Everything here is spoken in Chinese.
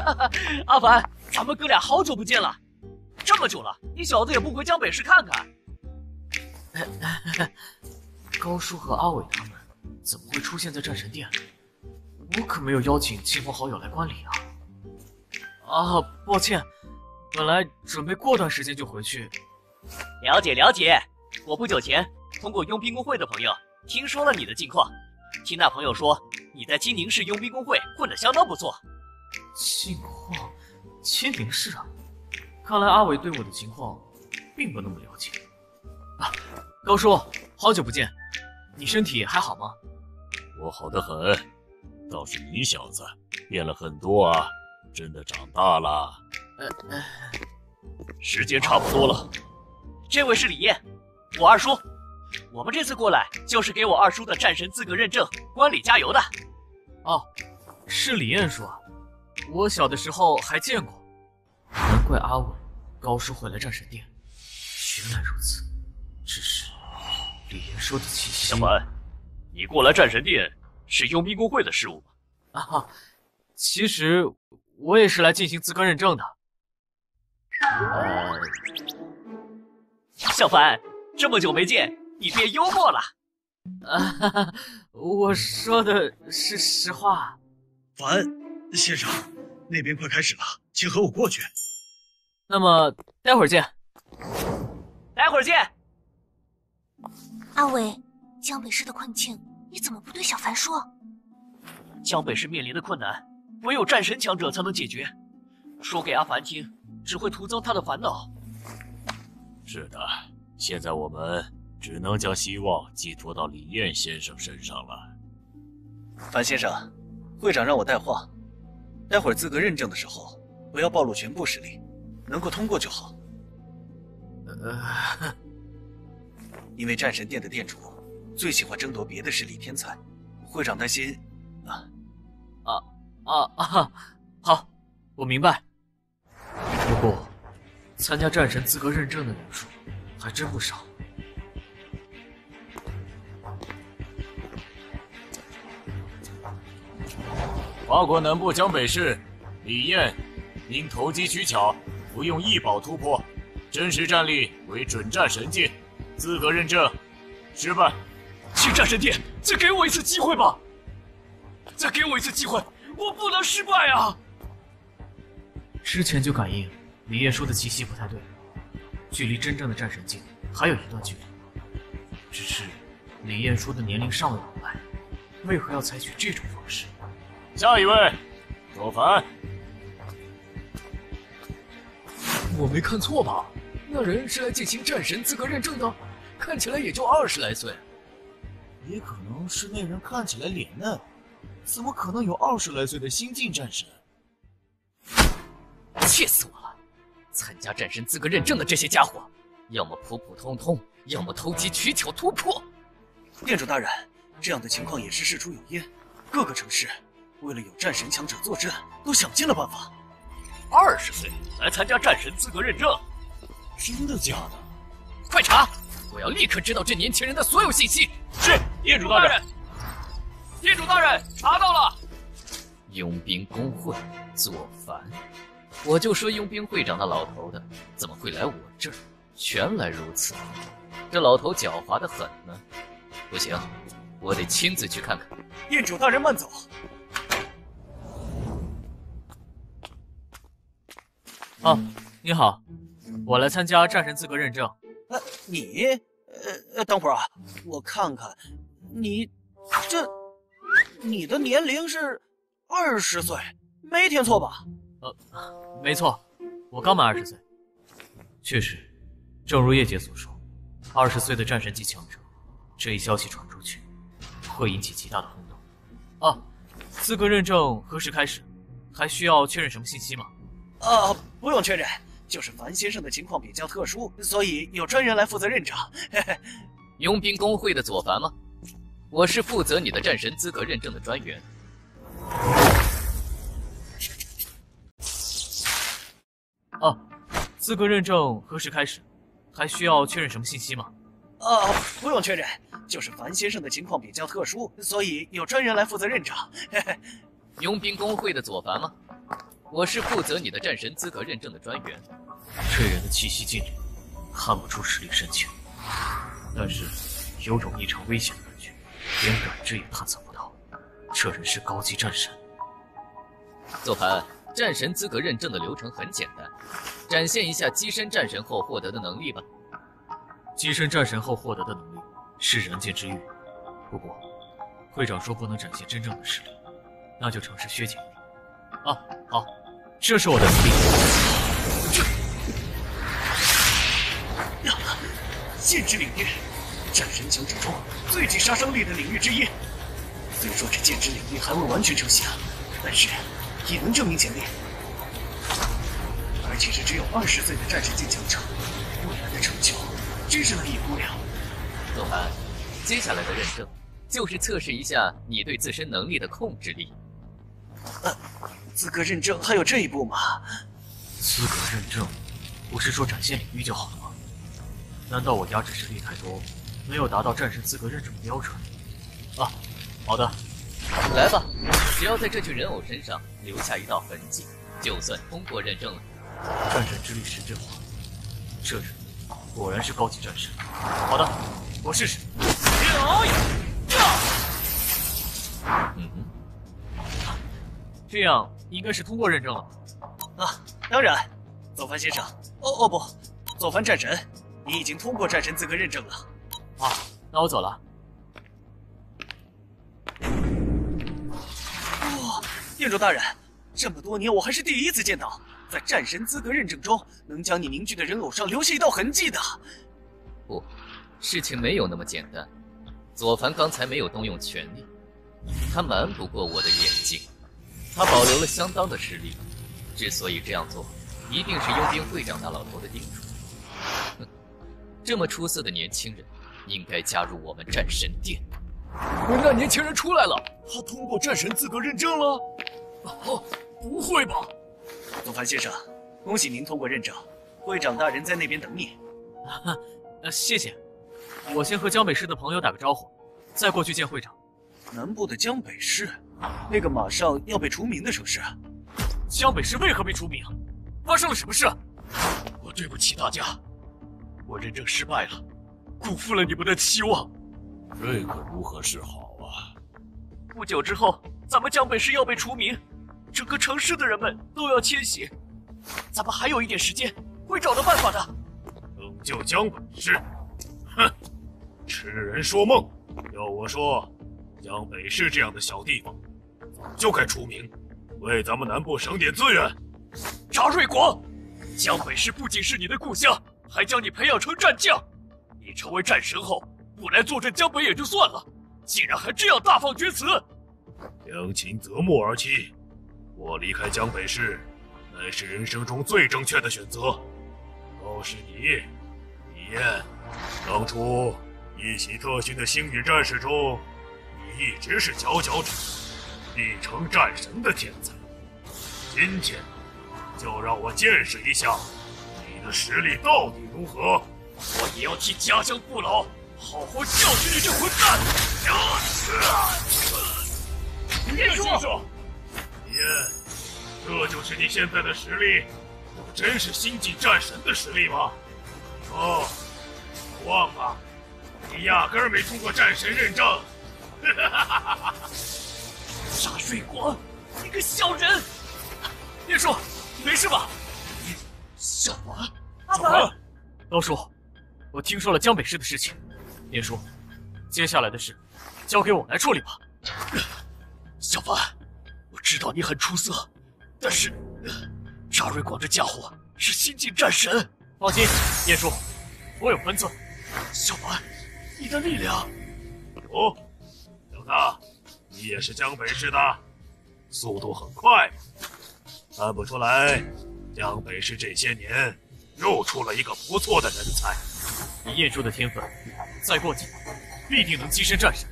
哈 阿凡，咱们哥俩好久不见了，这么久了，你小子也不回江北市看看？高叔和阿伟他们怎么会出现在战神殿？我可没有邀请亲朋好友来观礼啊！啊，抱歉，本来准备过段时间就回去。了解了解，我不久前通过佣兵工会的朋友听说了你的近况，听那朋友说你在金陵市佣兵工会混得相当不错。近况？金陵市啊？看来阿伟对我的情况并不那么了解。啊，高叔，好久不见，你身体还好吗？我好的很，倒是你小子变了很多啊，真的长大了。呃，时间差不多了。这位是李燕，我二叔。我们这次过来就是给我二叔的战神资格认证观礼加油的。哦，是李艳叔啊，我小的时候还见过。难怪阿伟、高叔会来战神殿，原来如此。只是李岩说的气息。小凡，你过来战神殿是佣兵工会的事务吗？啊，其实我也是来进行资格认证的。呃。小凡，这么久没见，你变幽默了。啊哈哈，我说的是实话。凡先生，那边快开始了，请和我过去。那么待会儿见。待会儿见。阿伟，江北市的困境，你怎么不对小凡说？江北市面临的困难，唯有战神强者才能解决。说给阿凡听，只会徒增他的烦恼。是的，现在我们只能将希望寄托到李彦先生身上了。樊先生，会长让我带话，待会儿资格认证的时候，不要暴露全部实力，能够通过就好。呃，因为战神殿的殿主最喜欢争夺别的势力天才，会长担心。啊，啊啊啊！好，我明白。不过。参加战神资格认证的人数还真不少。华国南部江北市，李燕因投机取巧，服用异宝突破，真实战力为准战神境，资格认证失败。请战神殿再给我一次机会吧！再给我一次机会，我不能失败啊！之前就感应。李烨说的气息不太对，距离真正的战神境还有一段距离。只是李烨说的年龄尚未到来，为何要采取这种方式？下一位，左凡。我没看错吧？那人是来进行战神资格认证的，看起来也就二十来岁。也可能是那人看起来脸嫩，怎么可能有二十来岁的新晋战神？气死我了！参加战神资格认证的这些家伙，要么普普通通，要么投机取巧突破。店主大人，这样的情况也是事出有因。各个城市为了有战神强者坐镇，都想尽了办法。二十岁来参加战神资格认证，真的假的？快查！我要立刻知道这年轻人的所有信息。是，殿主大人。殿主大人，查到了。佣兵工会，左凡。我就说佣兵会长那老头的怎么会来我这儿？原来如此，这老头狡猾的很呢。不行，我得亲自去看看。殿主大人慢走。哦，你好，我来参加战神资格认证。呃，你，呃，等会儿啊，我看看，你，这，你的年龄是二十岁，没听错吧？呃，没错，我刚满二十岁。确实，正如叶姐所说，二十岁的战神级强者，这一消息传出去，会引起极大的轰动。啊，资格认证何时开始？还需要确认什么信息吗？啊，不用确认，就是樊先生的情况比较特殊，所以有专人来负责认证。佣兵工会的左凡吗？我是负责你的战神资格认证的专员。哦，资格认证何时开始？还需要确认什么信息吗？啊，不用确认，就是樊先生的情况比较特殊，所以有专人来负责认证。佣兵工会的左凡吗？我是负责你的战神资格认证的专员。这人的气息近离，看不出实力深浅，但是有种异常危险的感觉，连感知也探测不到。这人是高级战神。左盘，战神资格认证的流程很简单，展现一下跻身战神后获得的能力吧。跻身战神后获得的能力是人间之域，不过会长说不能展现真正的实力，那就尝试削减。啊，好，这是我的能力。剑之领域，战神强者中最具杀伤力的领域之一。虽说这剑之领域还未完全成型，但是也能证明潜力。而且是只有二十岁的战神境强者，未来的成就真是难以估量。左凡，接下来的认证就是测试一下你对自身能力的控制力。呃，资格认证还有这一步吗？资格认证，不是说展现领域就好了吗？难道我压制实力太多，没有达到战神资格认证的标准？啊，好的，来吧，只要在这具人偶身上留下一道痕迹，就算通过认证了。战神之力神阵化，这人果然是高级战神。好的，我试试。嗯，这样应该是通过认证了。啊，当然，左凡先生，哦哦不，左凡战神，你已经通过战神资格认证了。啊，那我走了。哇，店主大人，这么多年我还是第一次见到，在战神资格认证中能将你凝聚的人偶上留下一道痕迹的。不，事情没有那么简单。左凡刚才没有动用全力，他瞒不过我的眼睛，他保留了相当的实力。之所以这样做，一定是佣兵会长那老头的叮嘱。哼，这么出色的年轻人，应该加入我们战神殿。那年轻人出来了，他通过战神资格认证了？哦，不会吧！左凡先生，恭喜您通过认证，会长大人在那边等你。啊，呃，谢谢。我先和江北市的朋友打个招呼，再过去见会长。南部的江北市，那个马上要被除名的城市。江北市为何被除名？发生了什么事？我对不起大家，我认证失败了，辜负了你们的期望。这可如何是好啊？不久之后，咱们江北市要被除名，整个城市的人们都要迁徙。咱们还有一点时间，会找到办法的。拯救江北市？哼，痴人说梦！要我说，江北市这样的小地方，早就该除名，为咱们南部省点资源。查瑞国，江北市不仅是你的故乡，还将你培养成战将。你成为战神后。不来坐镇江北也就算了，竟然还这样大放厥词！良禽择木而栖，我离开江北市，乃是人生中最正确的选择。倒是你，李燕，当初一袭特训的星宇战士中，你一直是佼佼者，必成战神的天才。今天，就让我见识一下你的实力到底如何！我也要替家乡父老。好好教训你这混蛋！叶先生，叶，这就是你现在的实力？真是星际战神的实力吗？哦，忘了，你压根儿没通过战神认证！哈哈哈哈哈！沙水光，你个小人！叶叔，你没事吧？小凡，阿凡，老叔，我听说了江北市的事情。叶叔，接下来的事交给我来处理吧。小凡，我知道你很出色，但是查瑞广这家伙是新晋战神。放心，叶叔，我有分寸。小凡，你的力量……哦，小子，你你也是江北市的，速度很快。看不出来，江北市这些年又出了一个不错的人才。以叶叔的天分。再过几年，必定能跻身战神。